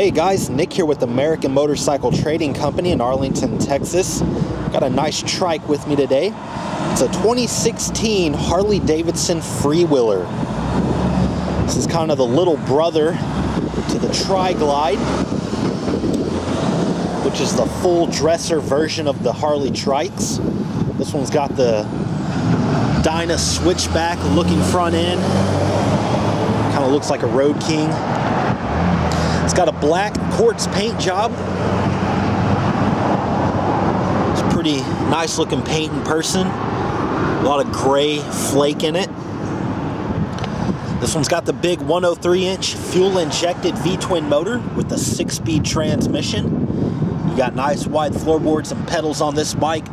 Hey guys, Nick here with American Motorcycle Trading Company in Arlington, Texas. Got a nice trike with me today. It's a 2016 Harley Davidson Freewheeler. This is kind of the little brother to the Tri-Glide, which is the full dresser version of the Harley trikes. This one's got the Dyna switchback looking front end. Kind of looks like a Road King. Got a black quartz paint job. It's pretty nice looking paint in person. A lot of gray flake in it. This one's got the big 103 inch fuel injected V-twin motor with a six speed transmission. You got nice wide floorboards and pedals on this bike.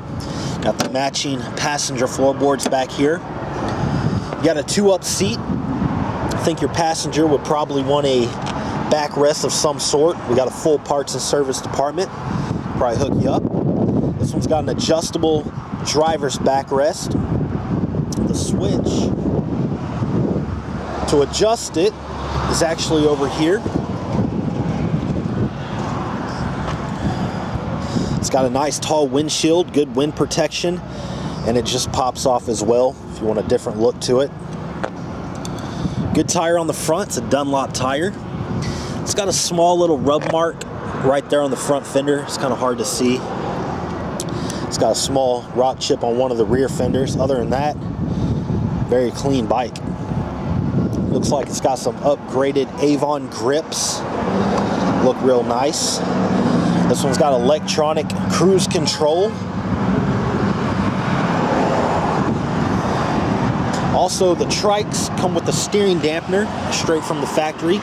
Got the matching passenger floorboards back here. You got a two up seat. I think your passenger would probably want a backrest of some sort. We got a full parts and service department. Probably hook you up. This one's got an adjustable driver's backrest. The switch to adjust it is actually over here. It's got a nice tall windshield, good wind protection, and it just pops off as well if you want a different look to it. Good tire on the front, it's a Dunlop tire. It's got a small little rub mark right there on the front fender. It's kind of hard to see. It's got a small rock chip on one of the rear fenders. Other than that, very clean bike. Looks like it's got some upgraded Avon grips. Look real nice. This one's got electronic cruise control. Also, the trikes come with a steering dampener straight from the factory.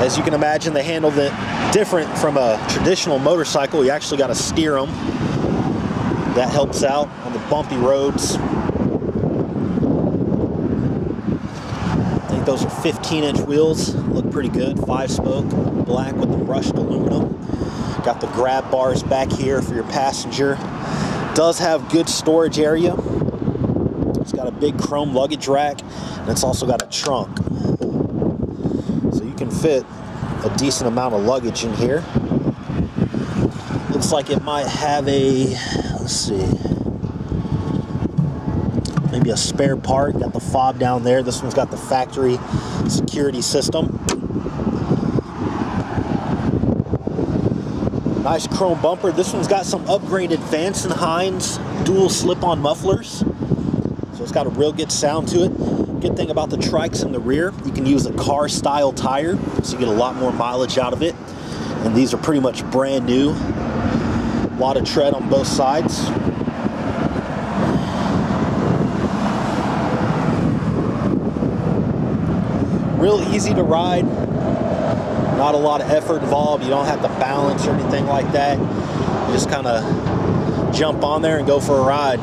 As you can imagine, they handle it different from a traditional motorcycle. You actually got to steer them. That helps out on the bumpy roads. I think those are 15 inch wheels. Look pretty good. Five spoke, black with the brushed aluminum. Got the grab bars back here for your passenger. Does have good storage area. It's got a big chrome luggage rack and it's also got a trunk can fit a decent amount of luggage in here. Looks like it might have a, let's see, maybe a spare part. Got the fob down there. This one's got the factory security system. Nice chrome bumper. This one's got some upgraded Vance and Hines dual slip-on mufflers. So it's got a real good sound to it. Good thing about the trikes in the rear, you can use a car style tire, so you get a lot more mileage out of it. And these are pretty much brand new. A lot of tread on both sides. Real easy to ride. Not a lot of effort involved. You don't have to balance or anything like that. You just kind of jump on there and go for a ride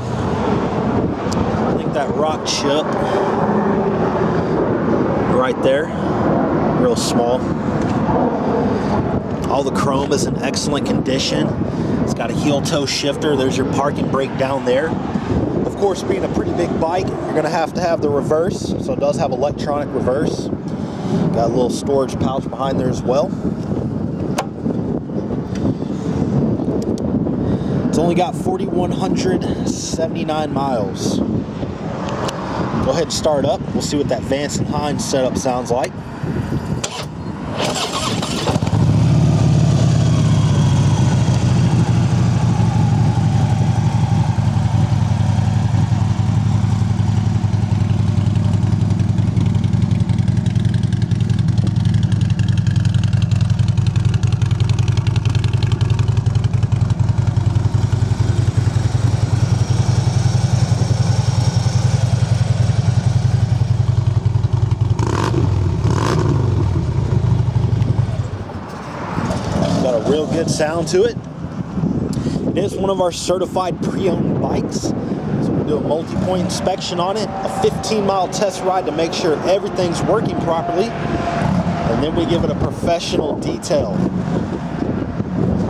I think that rock chip right there, real small. All the chrome is in excellent condition. It's got a heel toe shifter. There's your parking brake down there. Of course, being a pretty big bike, you're gonna have to have the reverse. So it does have electronic reverse. Got a little storage pouch behind there as well. It's only got 4,179 miles. Go ahead and start up. We'll see what that Vance and Hines setup sounds like. Real good sound to it. It is one of our certified pre-owned bikes. So we'll do a multi-point inspection on it, a 15 mile test ride to make sure everything's working properly, and then we give it a professional detail.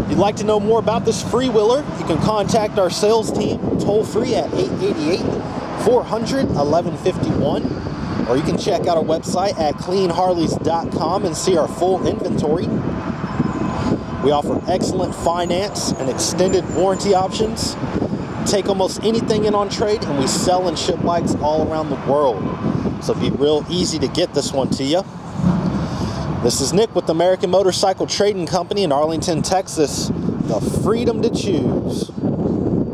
If you'd like to know more about this freewheeler, you can contact our sales team toll free at 888 400 1151 or you can check out our website at cleanharleys.com and see our full inventory. We offer excellent finance and extended warranty options. Take almost anything in on trade, and we sell and ship bikes all around the world. So it'd be real easy to get this one to you. This is Nick with American Motorcycle Trading Company in Arlington, Texas. The freedom to choose.